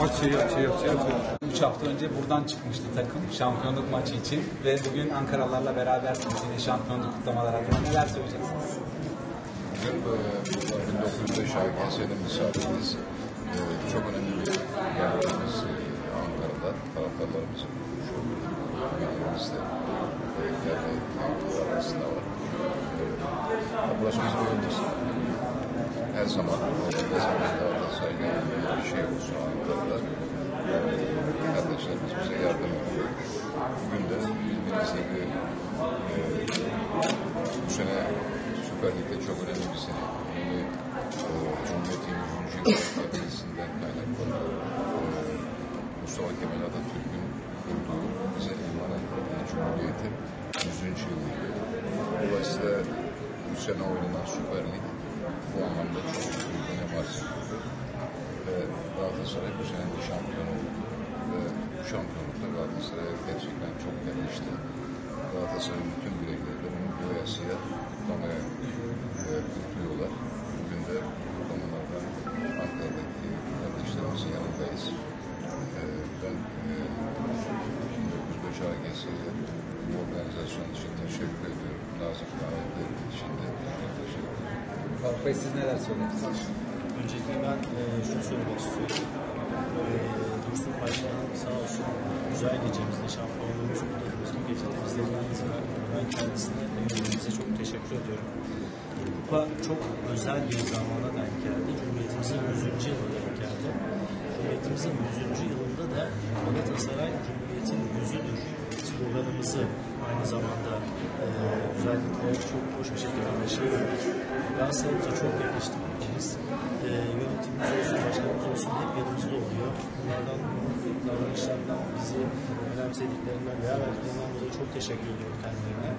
açıyı, açıyı, açıyı. 3 hafta önce buradan çıkmıştı takım şampiyonluk maçı için ve bugün Ankaralılarla berabersiniz yine şampiyonluk kutlamaları adına neler söyleyeceksiniz? Bugün e, 1905 AGS'nin misafiriyiz. E, çok önemli bir yerlerimiz e, Ankara'da. Taraftarlarımızın bulmuş olduğu ülkemizde e, yerli halklar arasında var. E, Bulaşımızın yolcusu. Her zaman ne zaman Galatasaray'la bir şey olsun Ankara'da e, kardeşlerimiz bize yardım ediyor. Bugün de bildiğiniz gibi e, bu sene Lig'de çok önemli bir sene. Yeni e, Cumhuriyet'in 100. yıl mücadelesinden kaynaklı e, Mustafa Kemal Atatürk'ün kurduğu bize emanet ettiği Cumhuriyet'in 100. yılıydı. Dolayısıyla bu sene oynanan Süper Lig bu anlamda çok büyük önem arz. Ve Galatasaray bu sene de şampiyon oldu. Ve bu şampiyonlukta Galatasaray gerçekten çok gelmişti. Galatasaray'ın bütün bireyleri de bunu doyasıya 1905 AGS'ye bu organizasyon için teşekkür ediyorum. Nazik davetleri için de teşekkür ediyorum. Faruk Bey siz neler söylersiniz? Öncelikle ben e, şunu söylemek istiyorum. E, Dursun Başkanım sağ olsun güzel gecemizde şampiyonluğumuzu kutladığımız bu gecede bizleri yalnız bıraktı. Ben kendisine e, size çok teşekkür ediyorum. Kupa çok özel bir zamana denk geldi. Cumhuriyetimizin 100. yılına denk geldi. Cumhuriyetimizin 100. yılında da Galatasaray Cumhuriyet'in yüzüdür sloganımızı aynı zamanda e, özellikle çok hoş bir şekilde anlaşılıyoruz. Galatasaray'ımıza çok yakıştı bu ikimiz. E, yönetimimiz olsun, başkanımız olsun hep yanımızda oluyor. Bunlardan, bu davranışlardan, bizi önemsediklerinden, veya verdiklerinden dolayı çok teşekkür ediyorum kendilerine.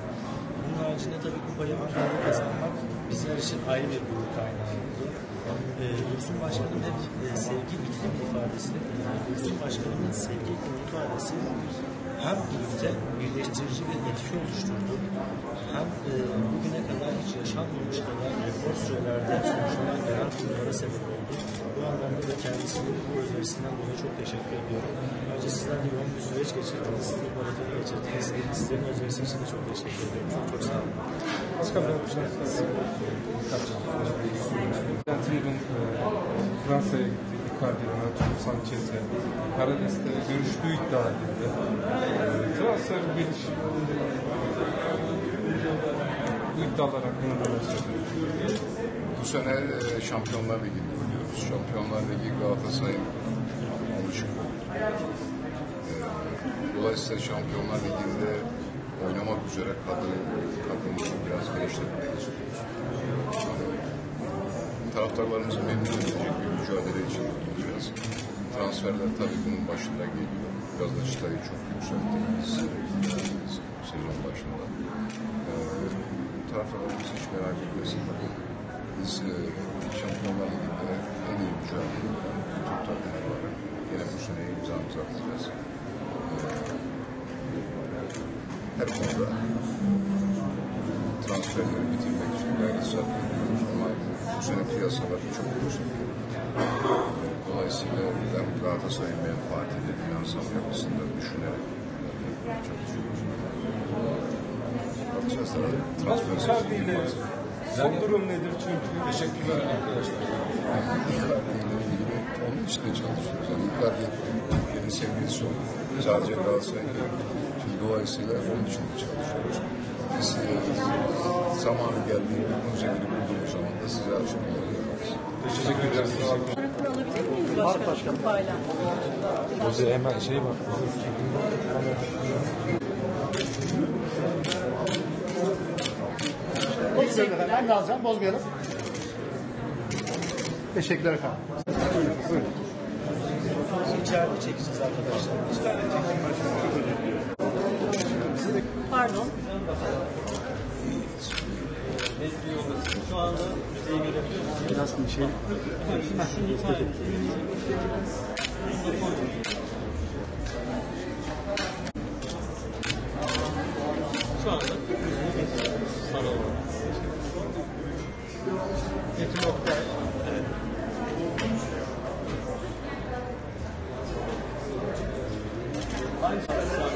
Bunun haricinde tabii kupayı Ankara'da kazanmak bizler için ayrı bir gurur kaynağı oldu. E, Dursun Başkan'ın hep e, sevgi iklim ifadesini kullanıyor. Dursun Başkan'ın sevgi iklim ifadesi hem birlikte birleştirici bir etki oluşturdu. Hem e, bugüne kadar hiç yaşanmamış kadar rekor sürelerde sonuçlanan gelen turnuvalara sebep oldu. Bu anlamda da kendisinin bu özelisinden dolayı çok teşekkür ediyorum. Önce sizler de yoğun bir süreç geçirdiniz, sizin maratonu geçirdiniz. Sizlerin özelisi için de çok teşekkür ediyorum. Çok sağ olun. Bir şey e, Fransa'ya gitti. Icardi'ye, Nacho Sanchez'e, Paradis'le görüştüğü iddia edildi. E, transfer gelişi bu iddialar hakkında söylüyorsunuz? Bu sene e, Şampiyonlar Ligi'nde oynuyoruz. Şampiyonlar Ligi Galatasaray'ın. E, Dolayısıyla Şampiyonlar Ligi'nde oynamak üzere kadro kadromuzu Taraftarlarımızı memnun edecek bir mücadele için olacağız. Transferler tabii bunun başında geliyor. Biraz da çıtayı çok e, sezon başında. E, taraftarlarımız hiç merak etmesin. Biz e, Şampiyonlar Ligi'nde en iyi mücadele eden Türk takımı olarak yine bu sene imzamızı atacağız. E, her konuda transferleri bitirmek için gayret sarf bu sene piyasalar çok yüksek. Dolayısıyla ben Galatasaray'ın menfaatini finansal yapısında düşünerek çalışıyoruz. Bakacağız tabii. Transfer ile sezonu son durum nedir? Çünkü teşekkürler arkadaşlar. Onun için de çalışıyoruz. Yani Icardi Türkiye'nin sevgilisi oldu. Sadece Galatasaray'ın dolayısıyla onun için de çalışıyoruz. Biz e, zamanı geldiğinde konseptini bulduğumuz zaman da size açıklama yaparız. Teşekkür ederim. Sağ olun. Fotoğrafı alabilir miyiz başkanım? Kupayla. Bize hemen şey bak. Bozmayalım efendim. Ben de alacağım. Bozmayalım. Teşekkürler efendim. Buyurun. İçeride çekeceğiz arkadaşlar. Pardon fazla şey görebiliyoruz. Biraz bir şey. Hemen şunu sayın. Şu anda sarı olarak. Metin Oktay. Evet. Aynı şekilde